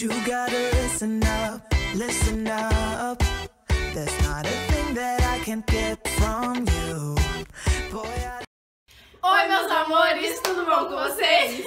You gotta listen up, listen up. There's not a thing that I can't get from you. Boy, I Oi, meus amores, tudo bom com vocês?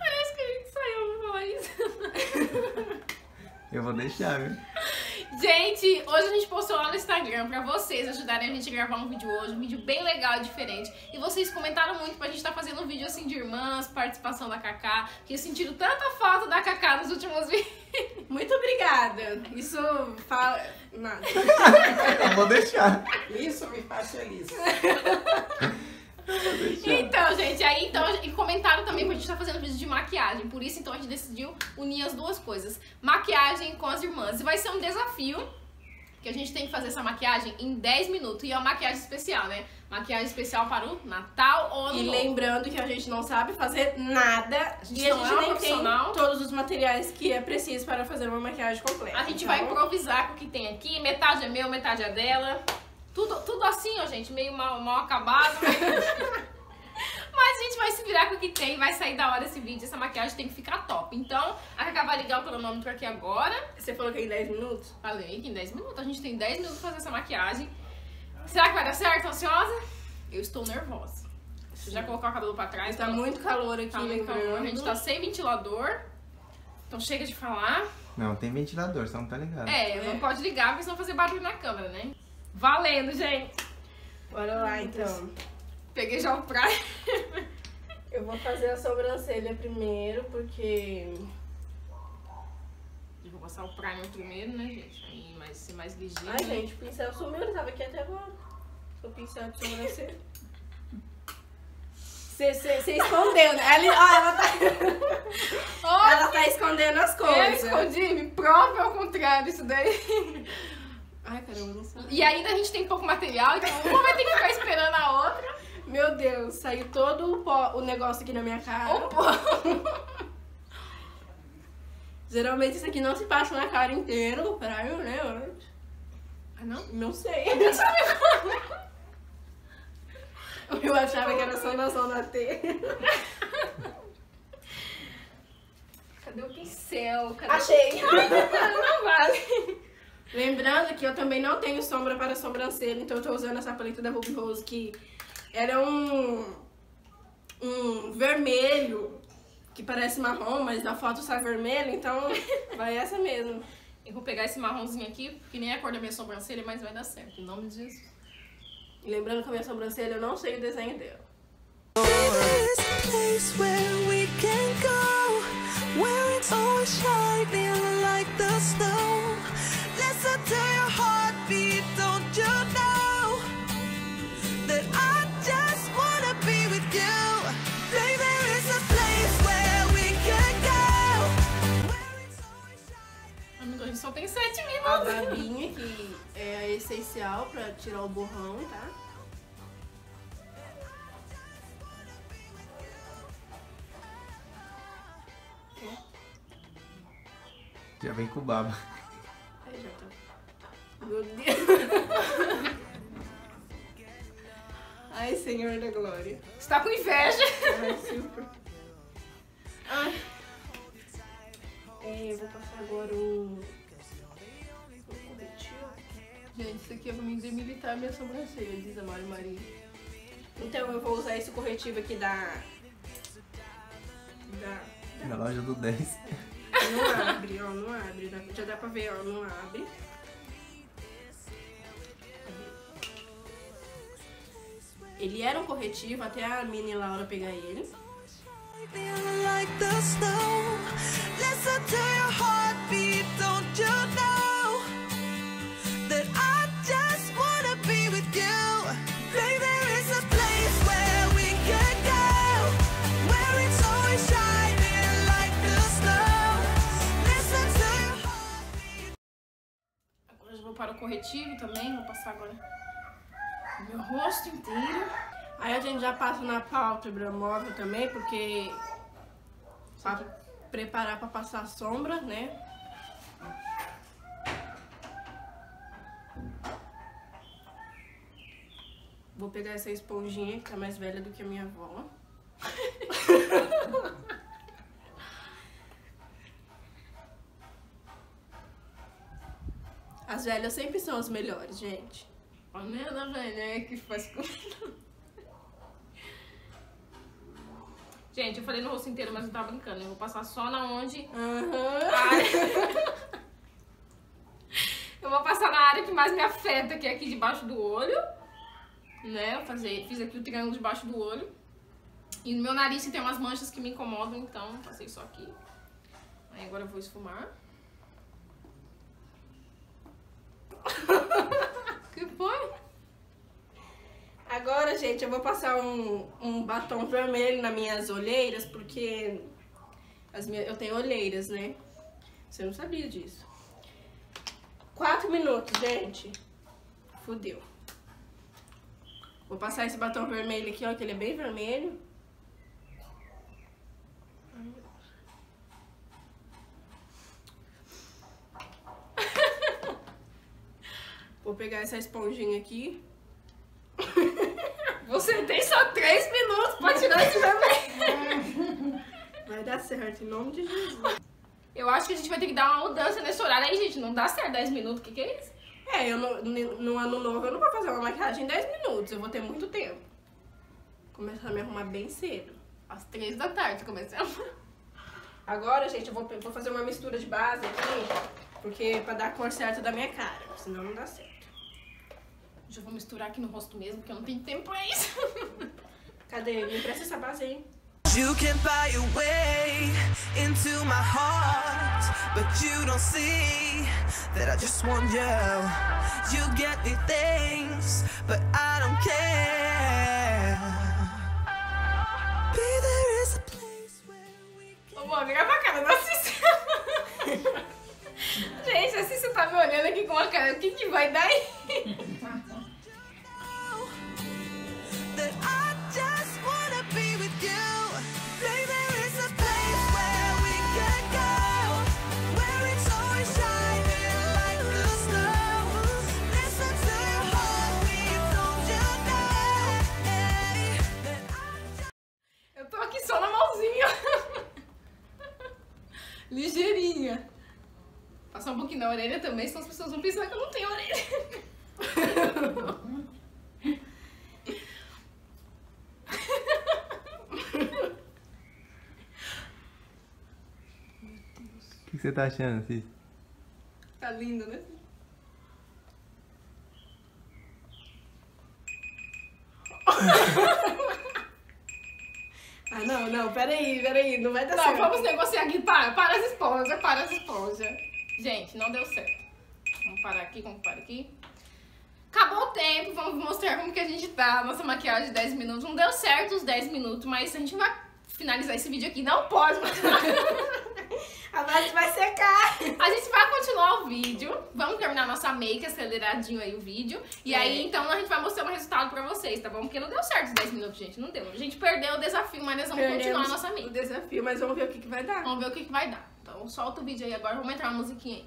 Parece que a gente saiu pra falar isso. Eu vou deixar, viu? Gente, hoje a gente postou lá no Instagram pra vocês ajudarem a gente a gravar um vídeo hoje, um vídeo bem legal e diferente. E vocês comentaram muito pra gente estar fazendo um vídeo assim de irmãs, participação da Kaká, que sentiram tanta falta da Kaká nos últimos vídeos. Muito obrigada. Isso fala. Nada. Vou deixar. Isso me faz feliz. Deixar. Então, gente, aí então, estar fazendo vídeo de maquiagem. Por isso, então, a gente decidiu unir as duas coisas. Maquiagem com as irmãs. E vai ser um desafio que a gente tem que fazer essa maquiagem em 10 minutos. E é uma maquiagem especial, né? Maquiagem especial para o Natal ou Ano E lembrando que a gente não sabe fazer nada. gente e a gente é nem tem todos os materiais que é preciso para fazer uma maquiagem completa. A gente Então, vai improvisar com o que tem aqui. Metade é meu, metade é dela. Tudo, tudo assim, ó, gente, meio mal, mal acabado. Mas a gente vai se virar com o que tem, vai sair da hora esse vídeo. Essa maquiagem tem que ficar top. Então, a Cacá vai ligar o cronômetro aqui agora. Você falou que é em 10 minutos? Falei que em 10 minutos. A gente tem 10 minutos pra fazer essa maquiagem. Será que vai dar certo? Ansiosa? Eu estou nervosa. Você já colocou o cabelo pra trás? Tá muito calor aqui, Tá muito calor. A gente tá sem ventilador. Então chega de falar. Não, tem ventilador, você não tá ligado. É, não pode ligar porque senão fazer barulho na câmera, né? Valendo, gente. Bora lá, então. Peguei já o praia. Eu vou fazer a sobrancelha primeiro, porque... Eu vou passar o primer primeiro, né, gente? Aí mais, ser mais ligeiro. Ai, gente, o pincel sumiu, ele tava aqui até agora. O pincel de sobrancelha. Você escondeu, né? Ela, ó, ela, tá, ela tá escondendo as eu coisas. escondi, me prova ao contrário isso daí. Ai, caramba, não sei. E ainda a gente tem pouco material, então uma vai ter que ficar esperando a outra. Meu Deus, saiu todo o, pó, o negócio aqui na minha cara. Opa! Geralmente isso aqui não se passa na cara inteira, o praio, né? Ah, não? Não sei. Eu achava que era só na zona T. Cadê o pincel? Cadê Achei. o... Não vale. Lembrando que eu também não tenho sombra para sobrancelha, então eu tô usando essa paleta da Ruby Rose que ela é um, um vermelho que parece marrom, mas na foto sai vermelho, então vai essa mesmo. Eu vou pegar esse marronzinho aqui, que nem é a cor da minha sobrancelha, mas vai dar certo. Em nome de Jesus. E lembrando que a minha sobrancelha eu não sei o desenho dela. There A babinha, que é a essencial pra tirar o borrão, tá? Já vem com baba. Aí já tá. Meu Deus. Ai, Senhor da Glória. Você tá com inveja. Ai, super. Ai. É, eu vou passar agora o. Gente, isso aqui é pra mim demilitar minha sobrancelha, diz a Mari Maria. Então eu vou usar esse corretivo aqui da. Da. Na loja do 10. Não abre, ó, não abre. Já dá pra ver, ó, não abre. Ele era um corretivo até a mini Laura pegar ele. Like para o corretivo também, vou passar agora meu rosto inteiro. Aí a gente já passa na pálpebra móvel também, porque pra preparar pra passar sombra, né? Vou pegar essa esponjinha que tá mais velha do que a minha avó. As velhas sempre são as melhores, gente. A Nena, velho, é que faz comigo. Gente, eu falei no rosto inteiro, mas eu tava brincando. Eu vou passar só na onde. Aham. Eu vou passar na área que mais me afeta, que é aqui debaixo do olho. Né? Eu fazer, fiz aqui o triângulo debaixo do olho. E no meu nariz tem umas manchas que me incomodam, então passei só aqui. Aí agora eu vou esfumar. que foi? Agora, gente, eu vou passar um, um batom vermelho nas minhas olheiras, porque as minhas, eu tenho olheiras, né? Você não sabia disso. Quatro minutos, gente. Fudeu. Vou passar esse batom vermelho aqui, ó, que ele é bem vermelho. Vou pegar essa esponjinha aqui. Você tem só três minutos pra tirar esse vermelho. Vai dar certo, em nome de Jesus. Eu acho que a gente vai ter que dar uma mudança nesse horário aí, gente. Não dá certo 10 minutos. O que, que é isso? É, eu no, no ano novo eu não vou fazer uma maquiagem em 10 minutos, eu vou ter muito tempo. Começar a me arrumar bem cedo. Às 3 da tarde começamos. Agora, gente, eu vou, vou fazer uma mistura de base aqui, porque pra dar a cor certa da minha cara, senão não dá certo. Já vou misturar aqui no rosto mesmo, porque eu não tenho tempo pra isso. Cadê? Me empresta essa base aí. You can buy your way into my heart, but you don't see that I just want you. You get me things, but I don't care. Vai dar na orelha também, senão as pessoas vão pensar que eu não tenho orelha. O que você tá achando, Cis? Tá lindo, né? Ah, não, não, peraí, peraí, não vai dar Não, certo. vamos negociar aqui. Para, para as esponjas, para as esponjas. Gente, não deu certo. Vamos parar aqui, vamos parar aqui. Acabou o tempo, vamos mostrar como que a gente tá. Nossa maquiagem de 10 minutos. Não deu certo os 10 minutos, mas a gente vai finalizar esse vídeo aqui. Não pode, mas... A base vai secar. A gente vai continuar o vídeo. Vamos terminar nossa make, aceleradinho aí o vídeo. E É. aí, então, a gente vai mostrar o resultado pra vocês, tá bom? Porque não deu certo os 10 minutos, gente. Não deu. A gente perdeu o desafio, mas nós vamos continuar a nossa o make. desafio, mas vamos ver o que, que vai dar. Vamos ver o que, que vai dar. Então, solta o vídeo aí agora. Vamos entrar uma musiquinha aí.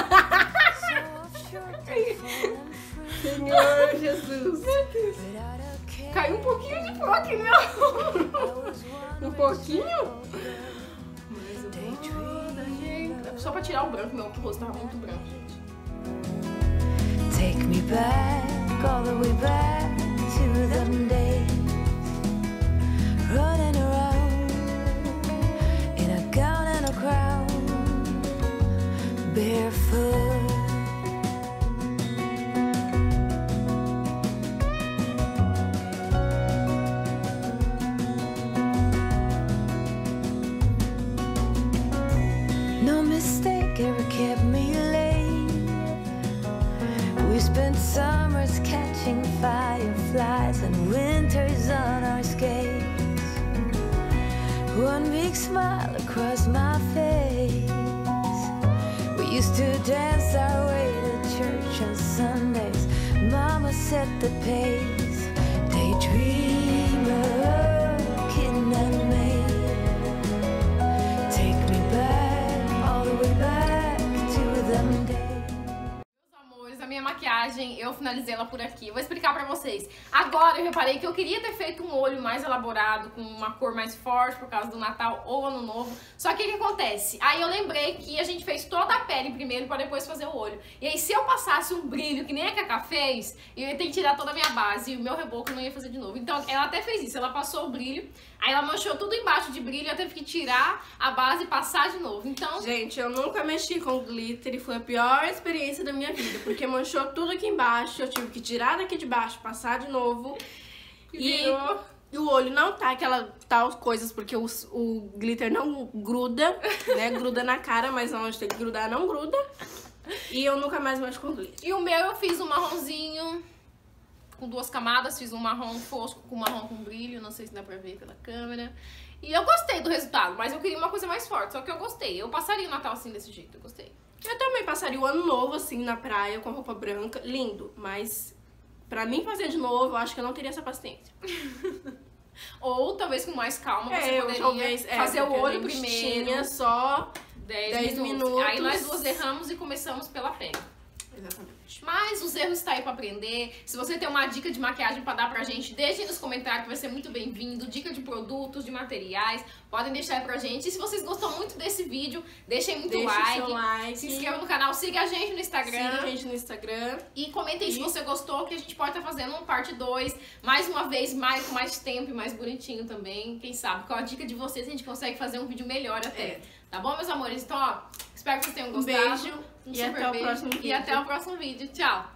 Senhor Jesus. Caiu um pouquinho de pó aqui, meu. Um pouquinho? Mas eu dar jeito. Só pra tirar o branco, meu rosto tava muito branco, gente. Take me back, all the way back We spent summers catching fireflies and winters on our skates. One big smile across my face. We used to dance our way to church on Sundays. Mama set the pace. Ela por aqui. Pra vocês. Agora eu reparei que eu queria ter feito um olho mais elaborado, com uma cor mais forte por causa do Natal ou Ano Novo. Só que o que acontece? Aí eu lembrei que a gente fez toda a pele primeiro pra depois fazer o olho. E aí se eu passasse um brilho que nem a Cacá fez, eu ia ter que tirar toda a minha base e o meu reboco não ia fazer de novo. Então ela até fez isso, ela passou o brilho, aí ela manchou tudo embaixo de brilho, eu teve que tirar a base e passar de novo. Então, Gente, eu nunca mexi com glitter e foi a pior experiência da minha vida, porque manchou tudo aqui embaixo, eu tive que tirar daqui de baixo, passar de novo. E virou. o olho não tá aquela tal coisas, porque o, o glitter não gruda, né? Gruda na cara, mas onde tem que grudar não gruda. E eu nunca mais mexo com glitter. E o meu eu fiz um marronzinho com duas camadas, fiz um marrom fosco com marrom com brilho, não sei se dá pra ver pela câmera. E eu gostei do resultado, mas eu queria uma coisa mais forte, só que eu gostei. Eu passaria o Natal assim desse jeito, eu gostei. Eu também passaria o ano novo assim na praia com roupa branca, lindo, mas pra mim fazer de novo, eu acho que eu não teria essa paciência. Ou talvez com mais calma você eu poderia talvez, é, fazer o olho primeiro. Tinha só 10, 10 minutos. minutos. Aí nós duas erramos e começamos pela pele. Exatamente. Mas os erros tá aí pra aprender. Se você tem uma dica de maquiagem pra dar pra gente, deixe nos comentários que vai ser muito bem-vindo. Dica de produtos, de materiais, podem deixar aí pra gente. E se vocês gostam muito desse vídeo, deixem muito Deixa like. like. Se inscreva no canal, siga a gente no Instagram. Siga a gente no Instagram. E comentem se E- você gostou, que a gente pode estar fazendo um parte 2. Mais uma vez, mais, com mais tempo e mais bonitinho também. Quem sabe? Com a dica de vocês, a gente consegue fazer um vídeo melhor até. É. Tá bom, meus amores? Então, ó, espero que vocês tenham Um gostado. beijo Um e super até o beijo. próximo E vídeo. até o próximo vídeo. Tchau!